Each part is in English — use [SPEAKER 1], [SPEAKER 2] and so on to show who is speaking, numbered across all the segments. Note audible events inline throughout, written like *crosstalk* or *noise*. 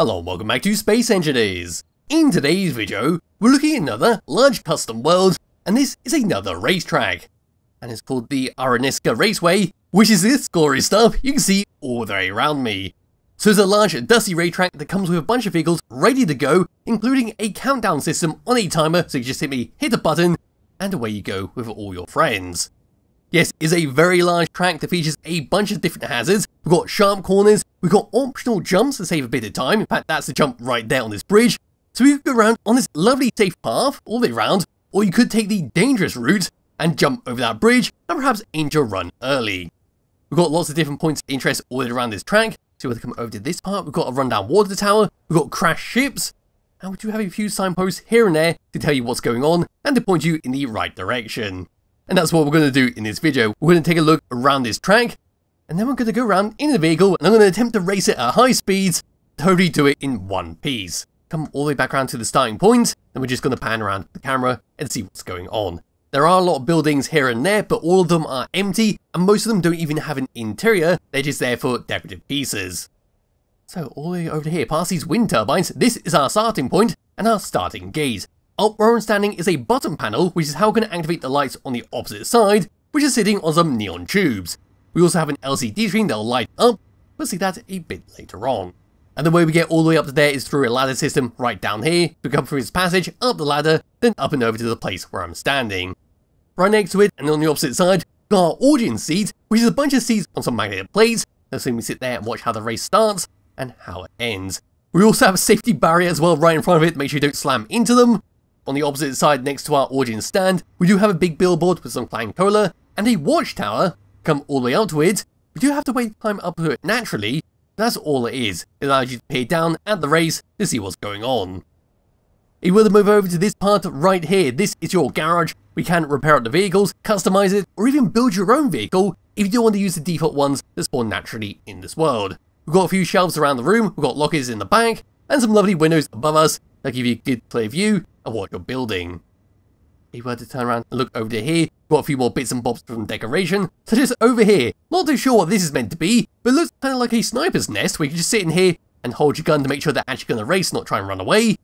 [SPEAKER 1] Hello and welcome back to Space Engineers. In today's video, we're looking at another large custom world, and this is another racetrack. And it's called the Arenisca Raceway, which is this glorious stuff you can see all the way around me. So it's a large dusty racetrack that comes with a bunch of vehicles ready to go, including a countdown system on a timer, so you just hit me, hit a button, and away you go with all your friends. Yes, it's a very large track that features a bunch of different hazards. We've got sharp corners, we've got optional jumps to save a bit of time. In fact, that's the jump right there on this bridge. So you could go around on this lovely safe path all the way around, or you could take the dangerous route and jump over that bridge and perhaps end your run early. We've got lots of different points of interest all around this track. So to come over to this part. We've got a rundown water tower, we've got crash ships, and we do have a few signposts here and there to tell you what's going on and to point you in the right direction. And that's what we're going to do in this video. We're going to take a look around this track, and then we're going to go around in the vehicle, and I'm going to attempt to race it at high speeds, totally do it in one piece. Come all the way back around to the starting point, and we're just going to pan around the camera and see what's going on. There are a lot of buildings here and there, but all of them are empty, and most of them don't even have an interior, they're just there for decorative pieces. So all the way over here, past these wind turbines, this is our starting point and our starting gate. Up where I'm standing is a button panel, which is how going to activate the lights on the opposite side, which is sitting on some neon tubes. We also have an LCD screen that'll light up, we'll see that a bit later on. And the way we get all the way up to there is through a ladder system right down here. We come through this passage, up the ladder, then up and over to the place where I'm standing. Right next to it, and on the opposite side, got our audience seat, which is a bunch of seats on some magnetic plates, so we sit there and watch how the race starts, and how it ends. We also have a safety barrier as well right in front of it, make sure you don't slam into them, on the opposite side next to our audience stand, we do have a big billboard with some flying cola and a watchtower. Come all the way up to it. We do have to wait to climb up to it naturally. That's all it is. It allows you to peer down at the race to see what's going on. Were to move over to this part right here, this is your garage. We can repair up the vehicles, customize it, or even build your own vehicle if you do want to use the default ones that spawn naturally in this world. We've got a few shelves around the room, we've got lockers in the back, and some lovely windows above us that give you a good clear view of what you're building. If you were to turn around and look over to here, got a few more bits and bobs from decoration, such as over here. Not too sure what this is meant to be, but looks kind of like a sniper's nest where you can just sit in here and hold your gun to make sure they're actually going to race, not try and run away.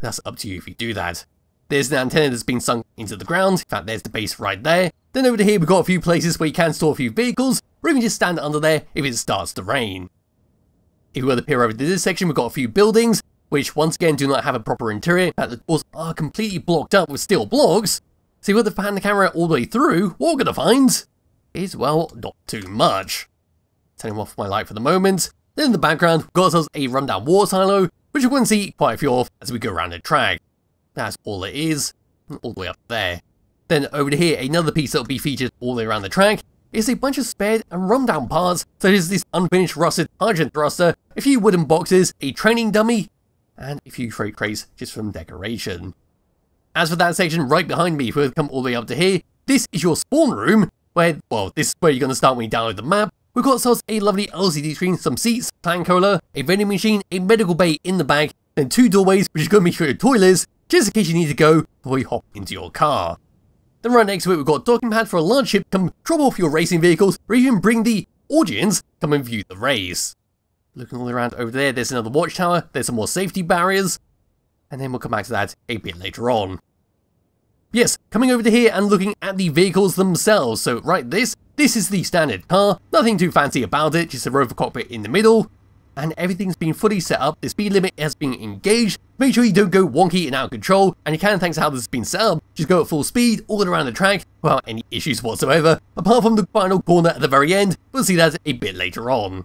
[SPEAKER 1] That's up to you if you do that. There's an antenna that's been sunk into the ground, in fact there's the base right there. Then over to here we've got a few places where you can store a few vehicles, or even just stand under there if it starts to rain. If we were to peer over to this section, we've got a few buildings, which once again do not have a proper interior. In fact, the doors are completely blocked up with steel blocks. So if we pan the camera all the way through, what we're going to find is, well, not too much. Turning off my light for the moment. Then in the background, we've got ourselves a rundown war silo, which we can see quite a few of as we go around the track. That's all it is, all the way up there. Then over here, another piece that will be featured all the way around the track is a bunch of spared and rundown parts, such as this unfinished rusted hydrogen thruster, a few wooden boxes, a training dummy, and a few freight crates just from decoration. As for that section right behind me, if we come all the way up to here, this is your spawn room, where, well, this is where you're going to start when you download the map. We've got ourselves a lovely LCD screen, some seats, Clang Cola, a vending machine, a medical bay in the back, then two doorways, which is going to be for your toilets, just in case you need to go before you hop into your car. Then right next to it, we've got a docking pad for a large ship, come drop off your racing vehicles, or even bring the audience come and view the race. Looking all around over there, there's another watchtower, there's some more safety barriers, and then we'll come back to that a bit later on. Yes, coming over to here and looking at the vehicles themselves. So right this, this is the standard car, nothing too fancy about it, just a rover cockpit in the middle, and everything's been fully set up, the speed limit has been engaged, make sure you don't go wonky and out of control, and you can thanks to how this has been set up, just go at full speed all around the track without any issues whatsoever, apart from the final corner at the very end, we'll see that a bit later on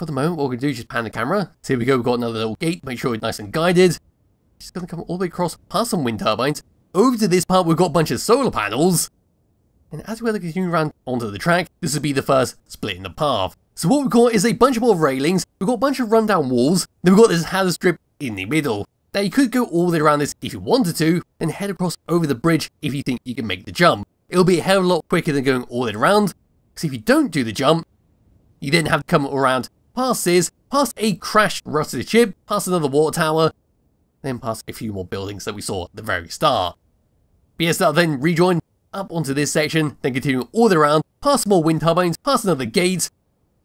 [SPEAKER 1] for the moment, what we're going to do is just pan the camera. So here we go, we've got another little gate, make sure it's nice and guided. Just going to come all the way across past some wind turbines. Over to this part, we've got a bunch of solar panels. And as we're continue around onto the track, this would be the first split in the path. So what we've got is a bunch more railings, we've got a bunch of rundown walls, then we've got this hazard strip in the middle. Now you could go all the way around this if you wanted to, and head across over the bridge if you think you can make the jump. It'll be a hell of a lot quicker than going all the way around, because if you don't do the jump, you then have to come around past this, past a crashed rusted ship, past another water tower, then past a few more buildings that we saw at the very start. BSL then rejoin up onto this section, then continue all the way around, past more wind turbines, past another gate,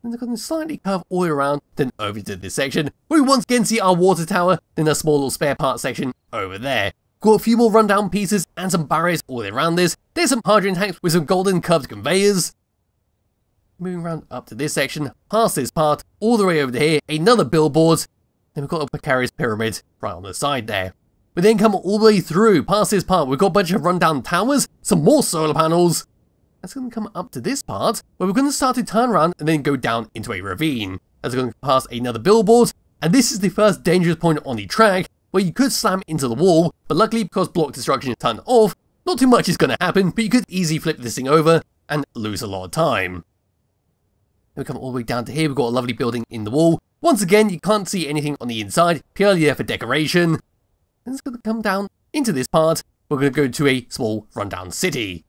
[SPEAKER 1] then they're going slightly curve all the way around, then over to this section, where we once again see our water tower, then a small little spare part section over there. Got a few more rundown pieces and some barriers all the way around this. There's some hydrogen tanks with some golden curved conveyors. Moving around up to this section, past this part, all the way over to here, another billboard. Then we've got a precarious pyramid right on the side there. We then come all the way through, past this part, we've got a bunch of rundown towers, some more solar panels. That's going to come up to this part, where we're going to start to turn around and then go down into a ravine. That's going to pass another billboard, and this is the first dangerous point on the track, where you could slam into the wall, but luckily because block destruction is turned off, not too much is going to happen, but you could easily flip this thing over and lose a lot of time. Then we come all the way down to here, we've got a lovely building in the wall. Once again, you can't see anything on the inside, purely there for decoration. And it's going to come down into this part, we're going to go to a small rundown city.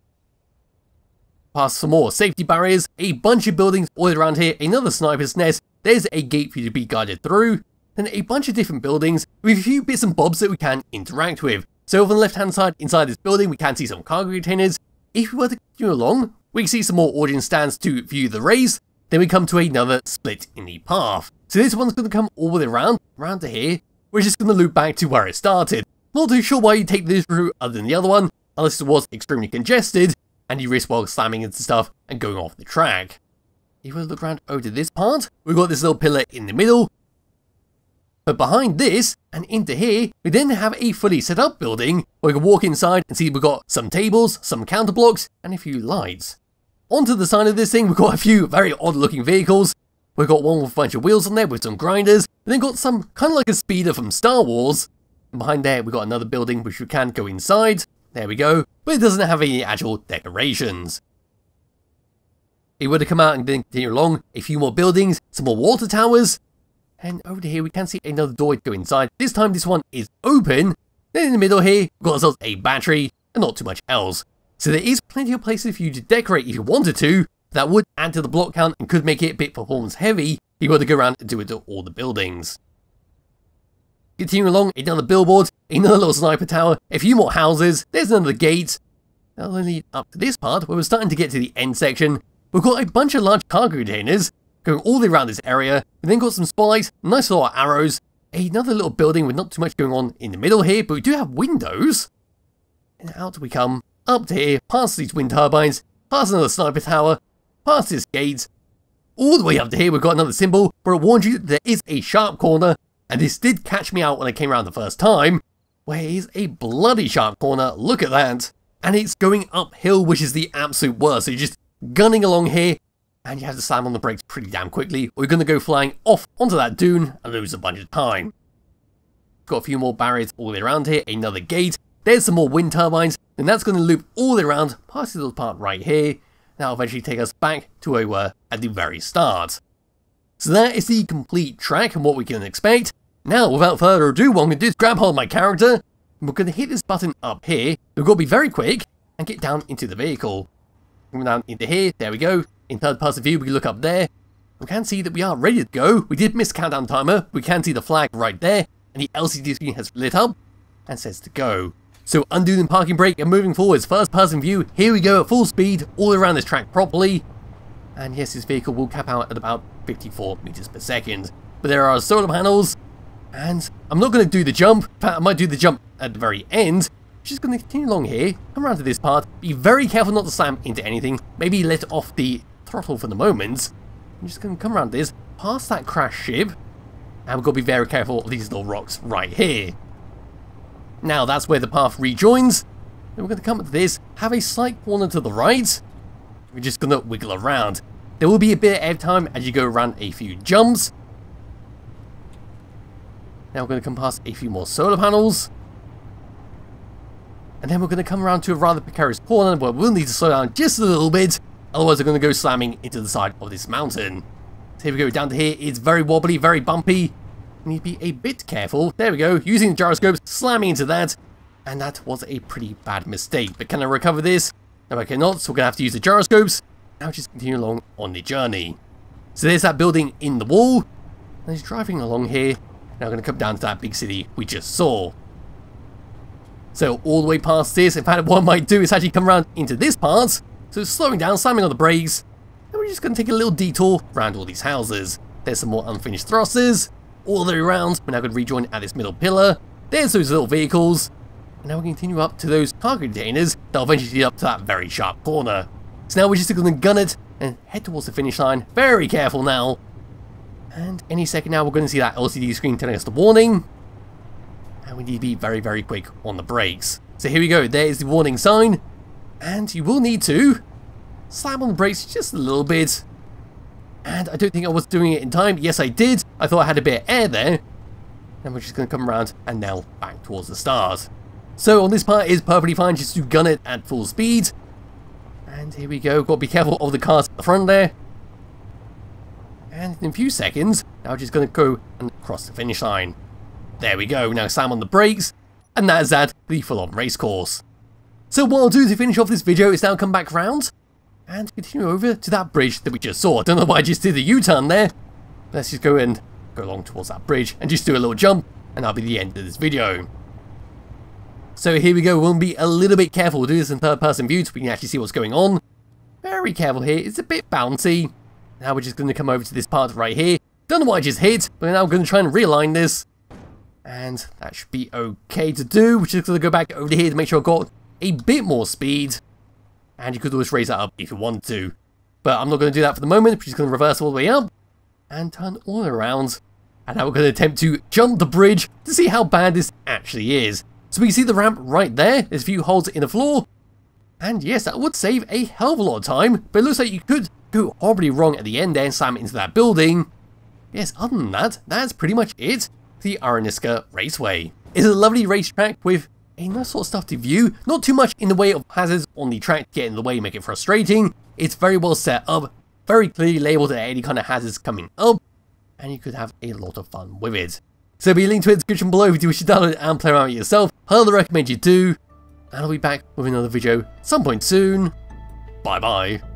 [SPEAKER 1] Past some more safety barriers, a bunch of buildings all around here, another sniper's nest, there's a gate for you to be guided through, then a bunch of different buildings with a few bits and bobs that we can interact with. So on the left hand side inside this building we can see some cargo containers. If we were to continue along, we can see some more audience stands to view the race. Then we come to another split in the path. So this one's going to come all the way around, around to here. We're just going to loop back to where it started. Not too sure why you take this route other than the other one, unless it was extremely congested, and you risk while slamming into stuff and going off the track. If we look around over to this part, we've got this little pillar in the middle, but behind this, and into here, we then have a fully set up building where we can walk inside and see we've got some tables, some counter blocks, and a few lights. Onto the side of this thing, we've got a few very odd looking vehicles. We've got one with a bunch of wheels on there with some grinders, and then got some kind of like a speeder from Star Wars. And behind there, we've got another building which we can go inside. There we go, but it doesn't have any actual decorations. It would have come out and then continue along, a few more buildings, some more water towers, and over here, we can see another door to go inside. This time, this one is open. Then in the middle here, we've got ourselves a battery and not too much else. So there is plenty of places for you to decorate if you wanted to. That would add to the block count and could make it a bit performance heavy if you were to go around and do it to all the buildings. Continuing along, another billboard, another little sniper tower, a few more houses, there's another gate. That'll lead up to this part where we're starting to get to the end section. We've got a bunch of large cargo containers, going all the way around this area. We then got some spotlights, nice little arrows, another little building with not too much going on in the middle here, but we do have windows. And out we come, up to here, past these wind turbines, past another sniper tower, past this gate. All the way up to here, we've got another symbol, where it warns you that there is a sharp corner, and this did catch me out when I came around the first time, where where is a bloody sharp corner, look at that. And it's going uphill, which is the absolute worst, so you're just gunning along here, and you have to slam on the brakes pretty damn quickly, or you're going to go flying off onto that dune and lose a bunch of time. Got a few more barriers all the way around here, another gate, there's some more wind turbines, and that's going to loop all the way around past this little part right here. That'll eventually take us back to where we were at the very start. So that is the complete track and what we can expect. Now, without further ado, what I'm going to do is grab hold of my character, and we're going to hit this button up here. We've got to be very quick and get down into the vehicle. Coming down into here, there we go. In third person view, we can look up there. We can see that we are ready to go. We did miss countdown timer. We can see the flag right there, and the LCD screen has lit up and says to go. So undo the parking brake and moving forwards, first person view, here we go at full speed, all around this track properly. And yes, this vehicle will cap out at about 54 meters per second. But there are solar panels, and I'm not going to do the jump. In fact, I might do the jump at the very end. Just going to continue along here, come around to this part, be very careful not to slam into anything, maybe let off the throttle for the moment. I'm just going to come around this, past that crash ship, and we've got to be very careful of these little rocks right here. Now that's where the path rejoins. Then we're going to come to this, have a slight corner to the right. We're just going to wiggle around. There will be a bit of airtime as you go around a few jumps. Now we're going to come past a few more solar panels. And then we're going to come around to a rather precarious corner where we'll need to slow down just a little bit Otherwise, we're going to go slamming into the side of this mountain. So here we go, down to here. It's very wobbly, very bumpy. Need to be a bit careful. There we go, using the gyroscopes, slamming into that. And that was a pretty bad mistake. But can I recover this? No, I cannot, so we're going to have to use the gyroscopes. Now just continue along on the journey. So there's that building in the wall. And he's driving along here. Now we're going to come down to that big city we just saw. So all the way past this, in fact *laughs* what I might do is actually come around into this part so slowing down, slamming on the brakes, And we're just going to take a little detour around all these houses. There's some more unfinished thrusters, all the way around. We're now going to rejoin at this middle pillar. There's those little vehicles. And now we continue up to those cargo containers that'll eventually lead up to that very sharp corner. So now we're just going to gun it and head towards the finish line. Very careful now. And any second now we're going to see that LCD screen telling us the warning. And we need to be very, very quick on the brakes. So here we go, there is the warning sign. And you will need to slam on the brakes just a little bit. And I don't think I was doing it in time. Yes, I did. I thought I had a bit of air there. And we're just going to come around and now back towards the stars. So on this part, is perfectly fine just to gun it at full speed. And here we go. Got to be careful of the cars at the front there. And in a few seconds, now we're just going to go and cross the finish line. There we go. Now Sam on the brakes. And that is that, the full-on race course. So what I'll do to finish off this video is now come back round and continue over to that bridge that we just saw. I don't know why I just did the U-turn there. Let's just go and go along towards that bridge and just do a little jump and that'll be the end of this video. So here we go, we'll be a little bit careful, we'll do this in third person view so we can actually see what's going on. Very careful here, it's a bit bouncy. Now we're just going to come over to this part right here. Don't know why I just hit, but now I'm going to try and realign this. And that should be okay to do. We're just going to go back over here to make sure I've got a bit more speed. And you could always raise that up if you want to. But I'm not going to do that for the moment. We're just going to reverse all the way up. And turn all around. And now we're going to attempt to jump the bridge to see how bad this actually is. So we can see the ramp right there. There's a few holes in the floor. And yes, that would save a hell of a lot of time. But it looks like you could go horribly wrong at the end there and slam into that building. Yes, other than that, that's pretty much it. The Arenisca Raceway. It's a lovely racetrack with a nice sort of stuff to view. Not too much in the way of hazards on the track get in the way, make it frustrating. It's very well set up, very clearly labelled at any kind of hazards coming up, and you could have a lot of fun with it. So be linked to the description below if you wish to download it and play around with it yourself. Highly recommend you do, and I'll be back with another video some point soon. Bye bye.